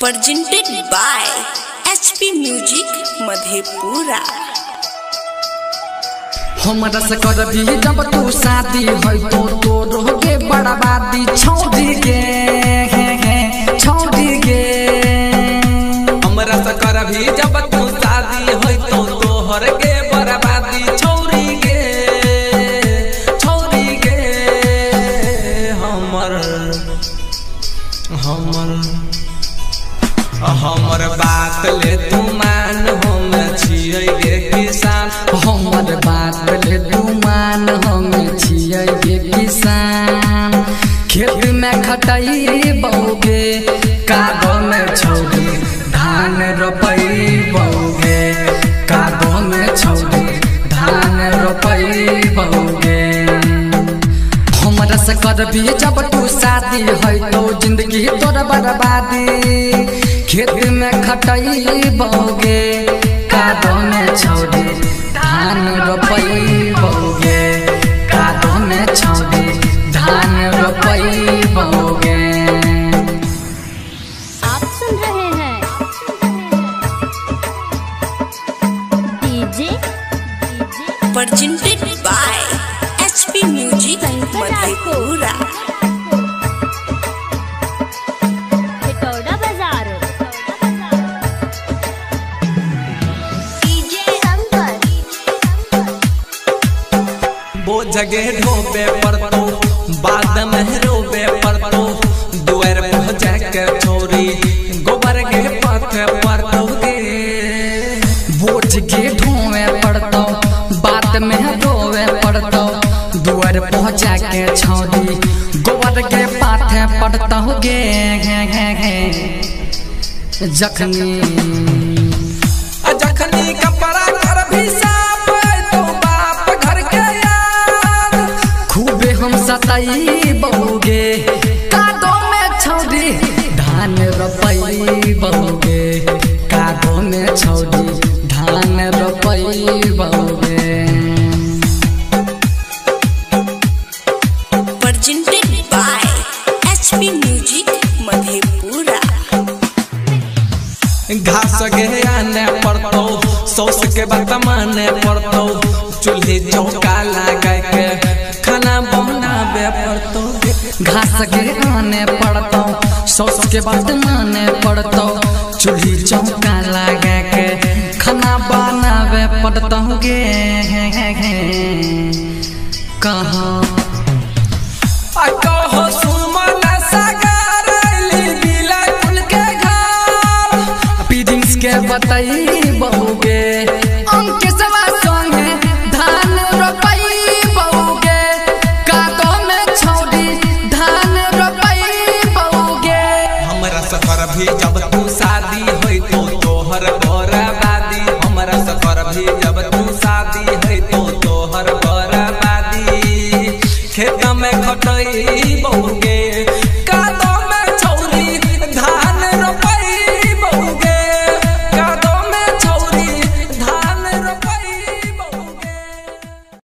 presented by HP Music, Madhepura. हमरा से कर भी जब तू शादी है तो तो तोरो के बर्बादी छौड़ी के छौड़ी के हमरा से करभी जब तू शादी होई तो तोहर के बर्बादी छौरी के छौरी के हमर हमर। हमर बात ले तू मान, हम छियै किसान। हमर बात ले तू मान, हम छियै किसान। खेत में खटई बौगे कादो में छौड़ी, धान रोपई बौगे कादो में छौड़ी, धान रोपई बौगे हमरा से कर भी जब तू शादी है तो ज़िंदगी तोर बर्बादी। खेत में खटई बौगे कादो में छौड़ी धान रोपई बौगे कादो में छौड़ी धान रोपई बौगे। आप सुन रहे हैं DJ Presented by HP Music Madhepura. जगह ढोबे पड़तो बाद में रोबे पड़तो। दुआर पर जाके छोरी गोबर के पथ गे बोझ के ढोवे में रोवे दुआर के छौड़ी गोबर के पाथे गे जखनी खूबे हम कादो में छौड़ी धान रोपई बौगे कादो में छौड़ी धान रोपई Madhepura. घास गे आने पड़तो सौस के बात माने पड़तो चूल्हे चौका लगा के घास के आने पड़तो सौस के बाद माने पड़तो। चूल्ही चौका लगा के खाना बनावे पड़तो गे। कहाँ। आ तोहर बरबादी, हमरा से करभी जब तू शादी है तो तोहर बरबादी। खेत में खटई बहु